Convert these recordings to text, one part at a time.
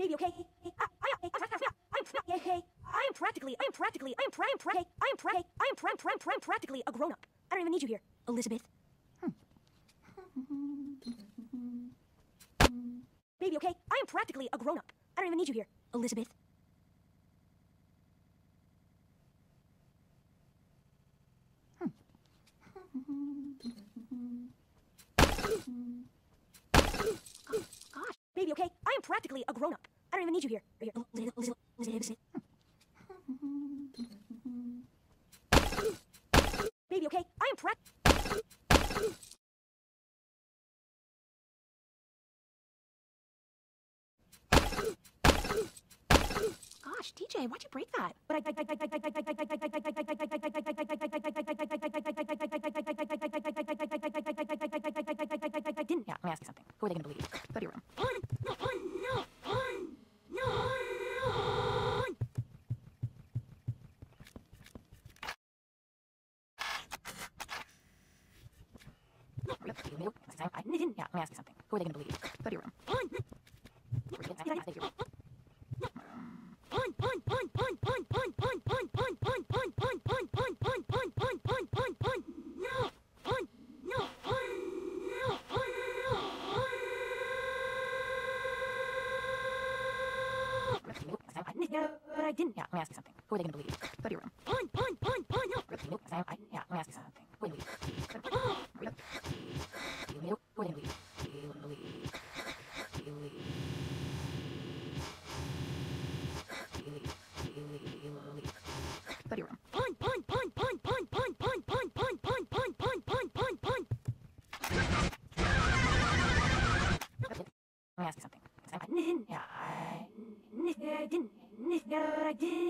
Baby, okay? Hey, I, I, I, I'm, yeah, hey, I am practically, I am practically, I am, pra- I am, I am, pra- I am, pra- pra- pra- practically a grown up. I don't even need you here, Elizabeth. Hmm. Baby, okay? I am practically a grown up. I don't even need you here, Elizabeth. Hmm. Gosh, baby, okay? I am practically a grown up. I don't even need you here. Here, Elizabeth, Elizabeth. Baby, okay? I am prac. Gosh, DJ, why'd you break that? But I didn't. Yeah, let me ask you something. Who are they gonna believe? Go to your room. I didn't. Yeah, let me ask you something. Who are they gonna believe? Go to your room. Stay in your room. But I didn't. Yeah, let me ask you something. Who are they gonna believe? Go to your room. Yeah, let me ask you something. Who are they gonna believe? Who are they gonna believe? Go to your room. Let me ask you something. I didn't. Yeah, I I didn't. But I did. But I did. But I did. But I. But I. But I did.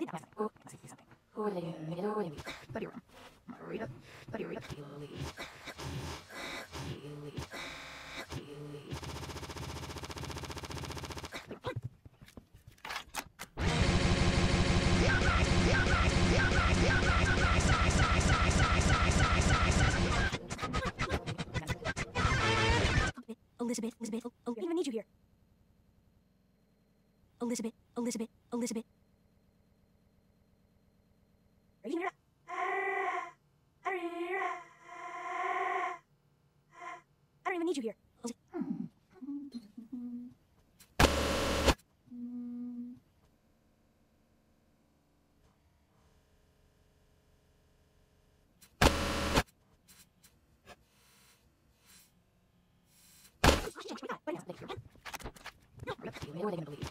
Keely. Keely. Elizabeth, Elizabeth, oh, oh I don't even need you here. Elizabeth, Elizabeth, Elizabeth. I don't even need you here. What are they gonna believe?